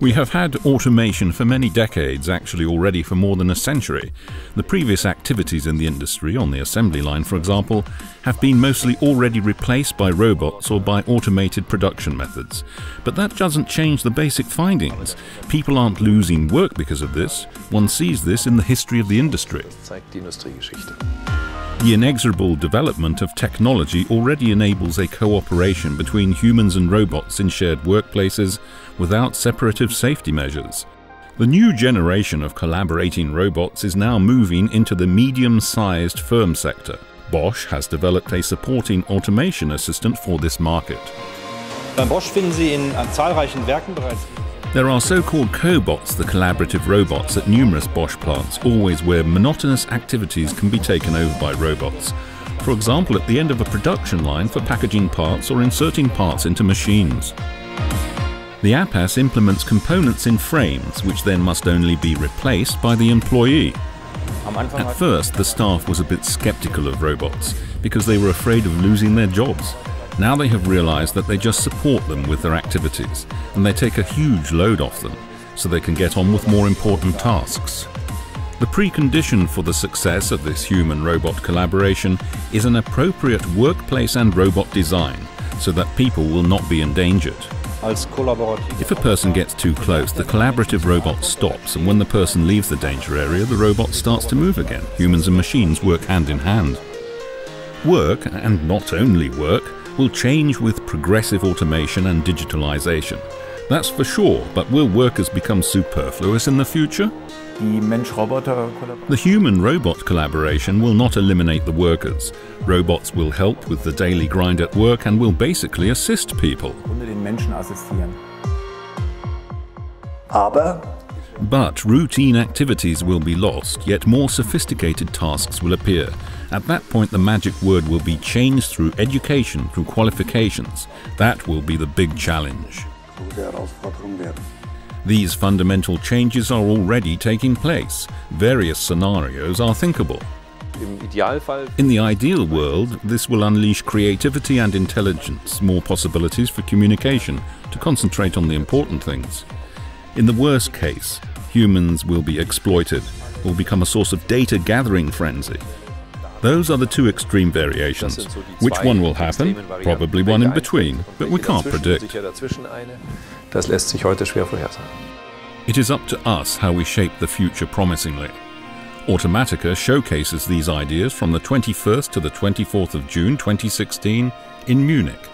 We have had automation for many decades, actually already for more than a century. The previous activities in the industry, on the assembly line for example, have been mostly already replaced by robots or by automated production methods. But that doesn't change the basic findings. People aren't losing work because of this. One sees this in the history of the industry. The inexorable development of technology already enables a cooperation between humans and robots in shared workplaces without separative safety measures. The new generation of collaborating robots is now moving into the medium-sized firm sector. Bosch has developed a supporting automation assistant for this market. There are so-called cobots, the collaborative robots at numerous Bosch plants, always where monotonous activities can be taken over by robots. For example, at the end of a production line for packaging parts or inserting parts into machines. The APAS implements components in frames, which then must only be replaced by the employee. At first, the staff was a bit skeptical of robots because they were afraid of losing their jobs. Now they have realized that they just support them with their activities and they take a huge load off them so they can get on with more important tasks. The precondition for the success of this human robot collaboration is an appropriate workplace and robot design so that people will not be endangered. If a person gets too close, the collaborative robot stops, and when the person leaves the danger area, the robot starts to move again. Humans and machines work hand in hand. Work, and not only work, will change with progressive automation and digitalization. That's for sure, but will workers become superfluous in the future? The human robot collaboration will not eliminate the workers. Robots will help with the daily grind at work and will basically assist people. Grunde den Menschen assistieren. Aber But routine activities will be lost, yet more sophisticated tasks will appear. At that point, the magic word will be changed through education, through qualifications. That will be the big challenge. große Herausforderung werden. These fundamental changes are already taking place. Various scenarios are thinkable. In the ideal world, this will unleash creativity and intelligence, more possibilities for communication, to concentrate on the important things. In the worst case, humans will be exploited, will become a source of data gathering frenzy. Those are the two extreme variations. sind so die Which one will happen? Probably one in between, but we can't predict. Sicher dazwischen eine. Das lässt sich heute schwer vorhersagen. It is up to us how we shape the future promisingly. Automatica showcases these ideas from the 21st to the 24th of June 2016 in Munich.